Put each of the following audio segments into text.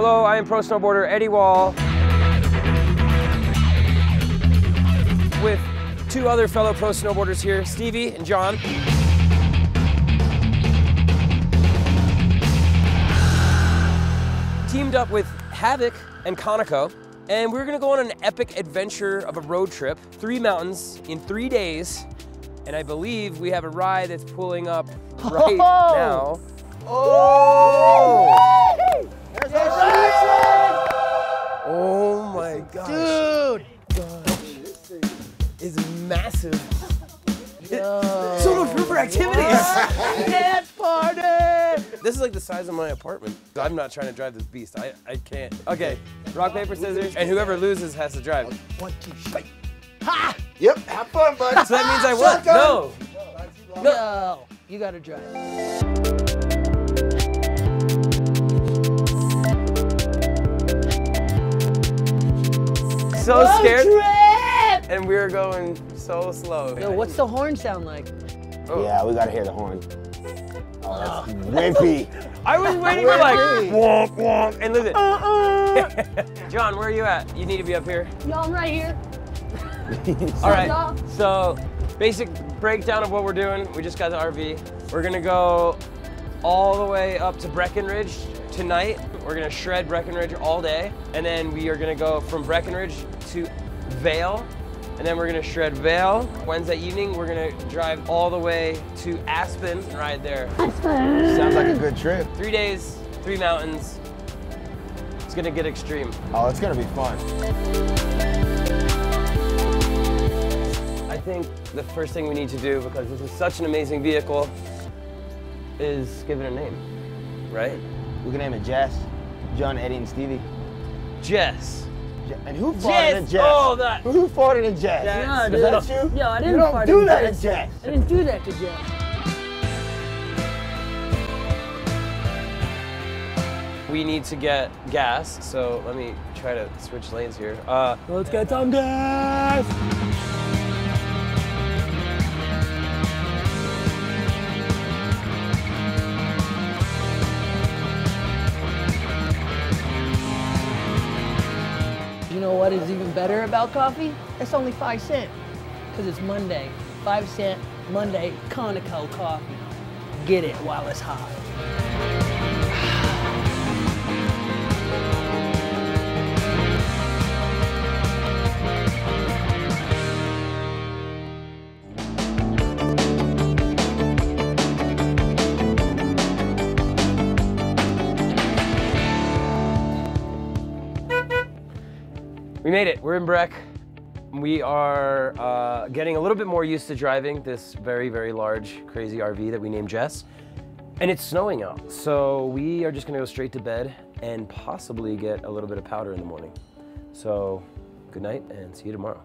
Hello, I am pro snowboarder Eddie Wall. With two other fellow pro snowboarders here, Stevie and John. Teamed up with Havoc and Conoco, and we're gonna go on an epic adventure of a road trip, three mountains in three days. And I believe we have a ride that's pulling up right now. Oh! Oh my gosh. Dude! This is massive. Yo. So much room for activities. Dance party! this is like the size of my apartment. I'm not trying to drive this beast. I, I can't. Okay, rock, paper, scissors, and whoever loses has to drive. One, two, three. Ha! Yep, have fun, bud. So that means I won. No. No! You gotta drive. So scared. Trip! And we were going so slow. Yo, what's the horn sound like? Oh. Yeah, we gotta hear the horn. Oh, that's oh. wimpy. I was waiting for like Really? wonk wonk and listen. Uh-uh. John, where are you at? You need to be up here. Yo, I'm right here. All right. So, basic breakdown of what we're doing. We just got the RV. We're gonna go all the way up to Breckenridge tonight. We're gonna shred Breckenridge all day, and then we are gonna go from Breckenridge to Vail, and then we're gonna shred Vail. Wednesday evening, we're gonna drive all the way to Aspen, and ride there. Sounds like a good trip. Three days, three mountains. It's gonna get extreme. Oh, it's gonna be fun. I think the first thing we need to do, because this is such an amazing vehicle, is give it a name, right? We can name it Jess, John, Eddie, and Stevie. Jess. Je- And who fought Jess! in Jess? Oh, that- Who farted in Jess? That's- dude. Is that you? Yo, I didn't You don't fart do in that Jess. in Jess. I didn't do that to Jeff. We need to get gas, so let me try to switch lanes here. Uh, Let's get some gas! Know what is even better about coffee? It's only five cent. Cause it's Monday. Five cent Monday Conoco coffee. Get it while it's hot. We made it. We're in Breck. We are uh, getting a little bit more used to driving this very, very large, crazy RV that we named Jess. And it's snowing out, so we are just gonna go straight to bed and possibly get a little bit of powder in the morning. So, good night and see you tomorrow.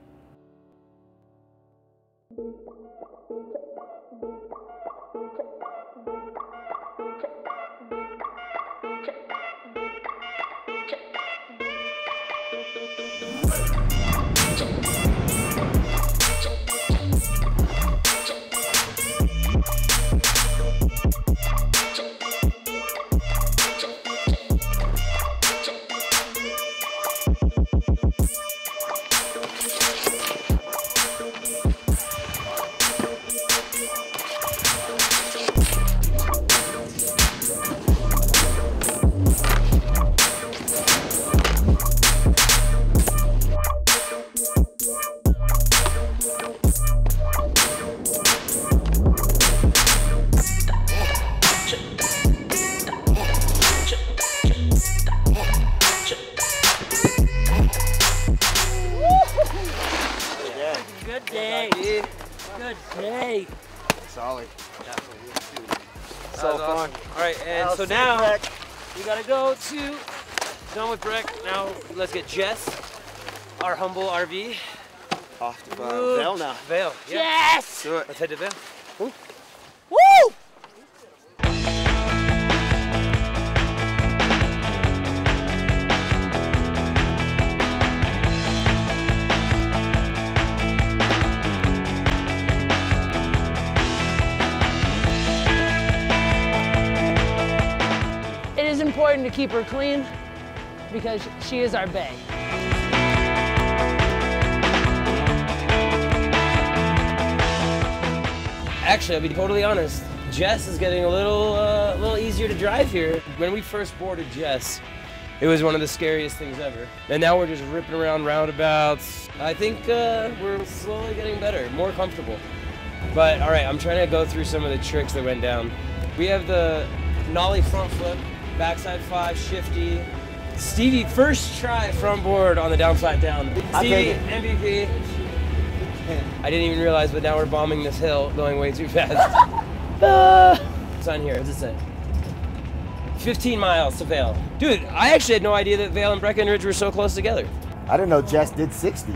Day. Solid. So fun. All right, and so now we gotta go to done with Breck. Now let's get Jess, our humble RV. Off to uh, Ooh. Vail now. Vail. Yeah. Yes! Do it. Let's head to Vail. Woo! To keep her clean because she is our bay. Actually, I'll be totally honest. Jess is getting a little, uh, a little easier to drive here. When we first boarded Jess, it was one of the scariest things ever. And now we're just ripping around roundabouts. I think uh, we're slowly getting better, more comfortable. But all right, I'm trying to go through some of the tricks that went down. We have the nollie front flip, backside five, shifty. Stevie, first try front board on the down flat down. Stevie, MVP. I didn't even realize, but now we're bombing this hill, going way too fast. Uh, What's on here? What's it say? 15 miles to Vail. Dude, I actually had no idea that Vail and Breckenridge were so close together. I didn't know Jess did 60.